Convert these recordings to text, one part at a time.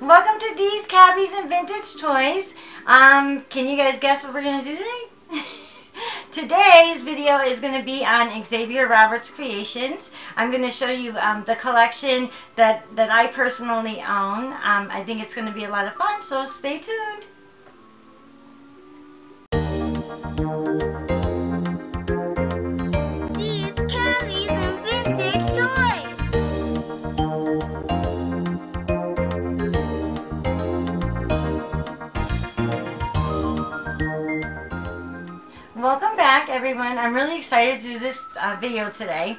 Welcome to Deez Cabbies and Vintage Toys. Um, can you guys guess what we're going to do today? Today's video is going to be on Xavier Roberts Creations. I'm going to show you um, the collection that, that I personally own. Um, I think it's going to be a lot of fun, so stay tuned. Back everyone. I'm really excited to do this uh, video today.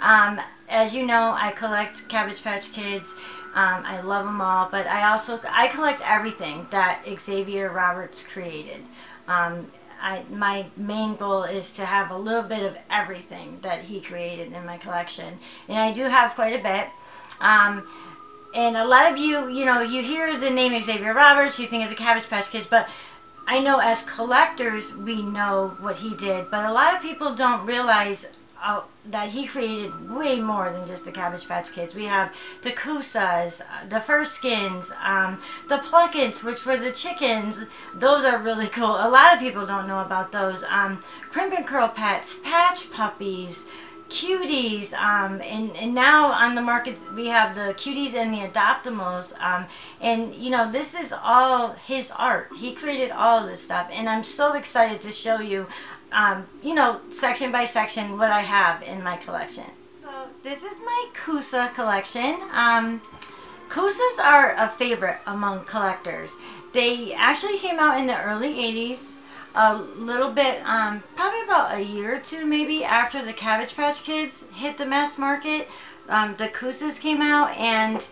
Um, as you know, I collect Cabbage Patch Kids. Um, I love them all, but I also I collect everything that Xavier Roberts created. Um, I, my main goal is to have a little bit of everything that he created in my collection, and I do have quite a bit. Um, and a lot of you, you know, you hear the name Xavier Roberts, you think of the Cabbage Patch Kids, but I know as collectors we know what he did, but a lot of people don't realize uh, that he created way more than just the Cabbage Patch Kids. We have the Koosas, uh, the Furskins, um, the Plunkets, which were the chickens. Those are really cool. A lot of people don't know about those. Um, Crimp and Curl Pets, Patch Puppies, cuties um, and, and now on the market we have the cuties and the adoptimals um, and you know this is all his art. He created all this stuff and i'm so excited to show you um, you know section by section what i have in my collection. So this is my Koosa collection. Um, Koosas are a favorite among collectors. They actually came out in the early 80s a little bit, um, probably about a year or two maybe after the Cabbage Patch Kids hit the mass market, um, the Koosas came out and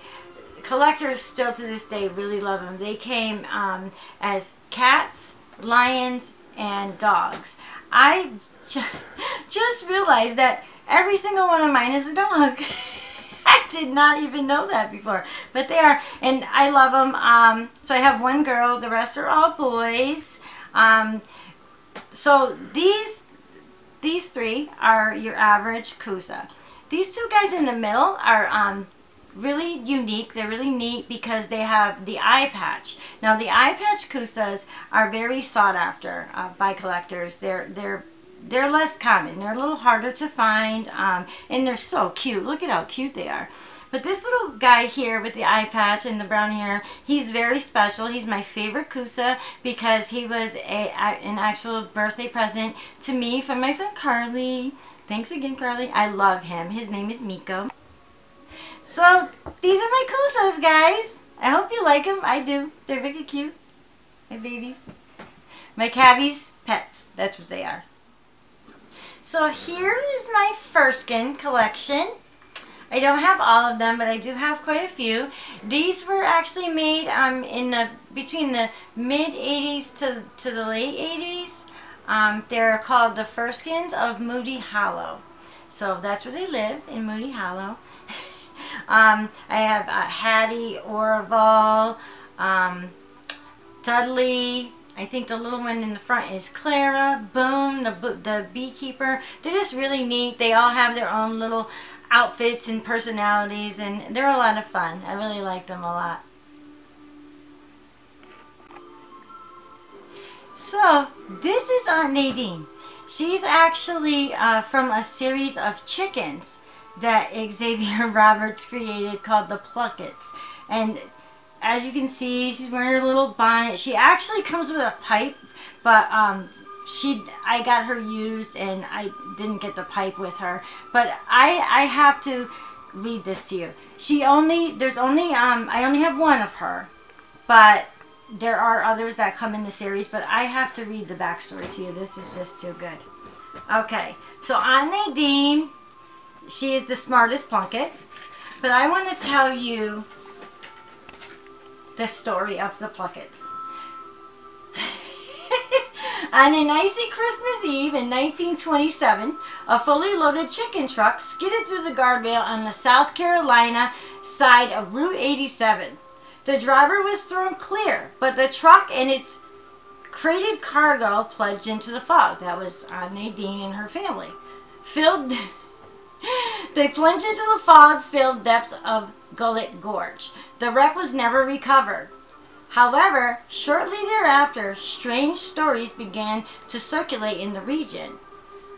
collectors still to this day really love them. They came um, as cats, lions, and dogs. I ju just realized that every single one of mine is a dog. I did not even know that before, but they are, and I love them. Um, so I have one girl, the rest are all boys. Um, so these these three are your average Koosa. These two guys in the middle are um, really unique. They're really neat because they have the eye patch. Now the eye patch Koosas are very sought after uh, by collectors. They're they're they're less common. They're a little harder to find, um, and they're so cute. Look at how cute they are. But this little guy here with the eye patch and the brown hair, he's very special. He's my favorite Koosa because he was a, an actual birthday present to me from my friend Carly. Thanks again, Carly. I love him. His name is Miko. So, these are my Koosas, guys. I hope you like them. I do. They're very cute. My babies. My cabbies, pets. That's what they are. So here is my Furskin collection. I don't have all of them, but I do have quite a few. These were actually made um, in the between the mid 80s to, to the late 80s. Um, they're called the Furskins of Moody Hollow. So that's where they live, in Moody Hollow. um, I have uh, Hattie, Oraval, um, Dudley, I think the little one in the front is Clara, Boom, the, the beekeeper. They're just really neat. They all have their own little outfits and personalities and they're a lot of fun. I really like them a lot. So this is Aunt Nadine. She's actually uh, from a series of chickens that Xavier Roberts created called the Pluckets. And as you can see, she's wearing her little bonnet. She actually comes with a pipe, but um, she I got her used and I didn't get the pipe with her. But I I have to read this to you. She only there's only um I only have one of her, but there are others that come in the series. But I have to read the backstory to you. This is just too good. Okay, so Aunt Nadine, she is the smartest Plunket, but I want to tell you the story of the Plunkets. On an icy Christmas Eve in 1927, a fully loaded chicken truck skidded through the guardrail on the South Carolina side of Route 87. The driver was thrown clear, but the truck and its crated cargo plunged into the fog. That was uh, Nadine and her family. Filled, they plunged into the fog-filled depths of Gullet Gorge. The wreck was never recovered. However, shortly thereafter, strange stories began to circulate in the region.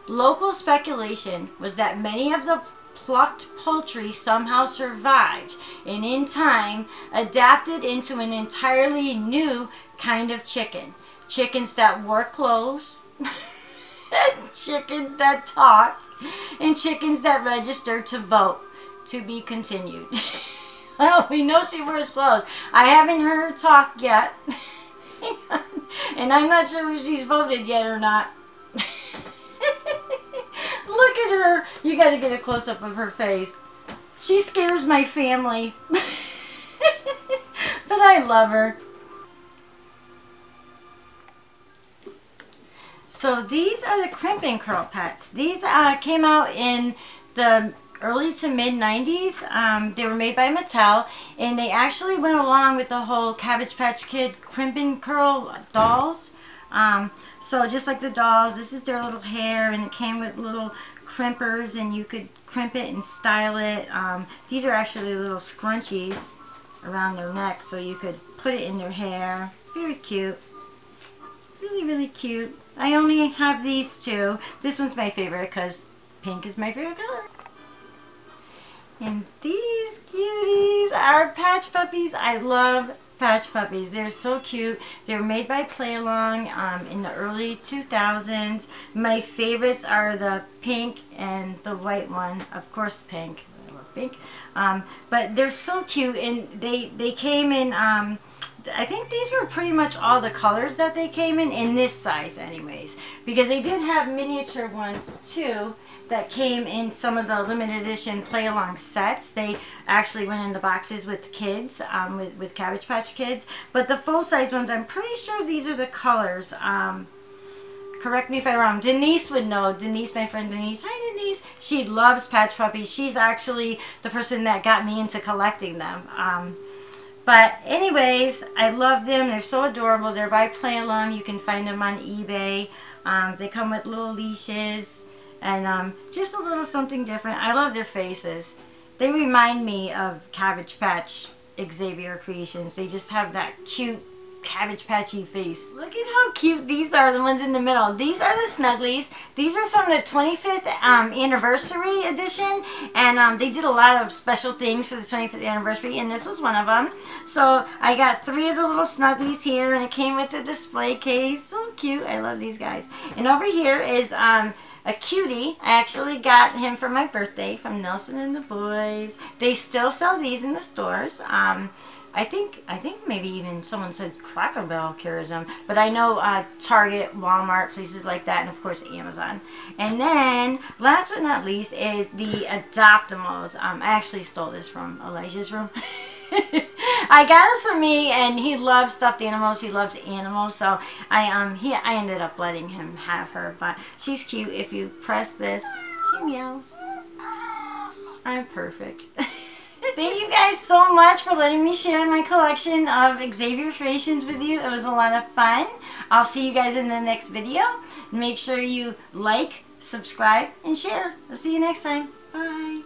Local speculation was that many of the plucked poultry somehow survived and in time adapted into an entirely new kind of chicken. Chickens that wore clothes, chickens that talked, and chickens that registered to vote. To be continued. well, we know she wears clothes. I haven't heard her talk yet. and I'm not sure if she's voted yet or not. Look at her. You got to get a close-up of her face. She scares my family. but I love her. So these are the Crimp and Curl pets. These uh, came out in the early to mid 90s. Um, they were made by Mattel and they actually went along with the whole Cabbage Patch Kid Crimp and Curl dolls. Um, so just like the dolls, this is their little hair and it came with little crimpers and you could crimp it and style it. Um, these are actually little scrunchies around their neck so you could put it in their hair. Very cute. Really, really cute. I only have these two. This one's my favorite because pink is my favorite color. And these cuties are patch puppies. I love patch puppies. They're so cute. They were made by Playalong um, in the early 2000s. My favorites are the pink and the white one. Of course, pink. Pink. Um, but they're so cute, and they they came in. Um, I think these were pretty much all the colors that they came in in this size, anyways, because they did have miniature ones too that came in some of the limited edition play along sets. They actually went in the boxes with kids, um, with, with Cabbage Patch Kids. But the full size ones, I'm pretty sure these are the colors. Um, correct me if I'm wrong. Denise would know. Denise, my friend Denise. Hi, Denise. She loves patch puppies. She's actually the person that got me into collecting them. Um, but anyways, I love them. They're so adorable. They're by Play Along. You can find them on eBay. Um, they come with little leashes and um, just a little something different. I love their faces. They remind me of Cabbage Patch Xavier Creations. They just have that cute Cabbage Patchy face. Look at how cute these are, the ones in the middle. These are the Snugglies. These are from the 25th um, anniversary edition, and um, they did a lot of special things for the 25th anniversary, and this was one of them. So I got three of the little Snugglies here, and it came with the display case. So cute. I love these guys. And over here is... Um, a cutie. I actually got him for my birthday from Nelson and the Boys. They still sell these in the stores. Um, I think I think maybe even someone said Cracker Barrel carries them, but I know uh, Target, Walmart, places like that, and of course Amazon. And then, last but not least, is the Adoptimals. Um, I actually stole this from Elijah's room. I got her for me, and he loves stuffed animals. He loves animals, so I um he I ended up letting him have her. But she's cute. If you press this, she meows. I'm perfect. Thank you guys so much for letting me share my collection of Xavier creations with you. It was a lot of fun. I'll see you guys in the next video. Make sure you like, subscribe, and share. I'll see you next time. Bye.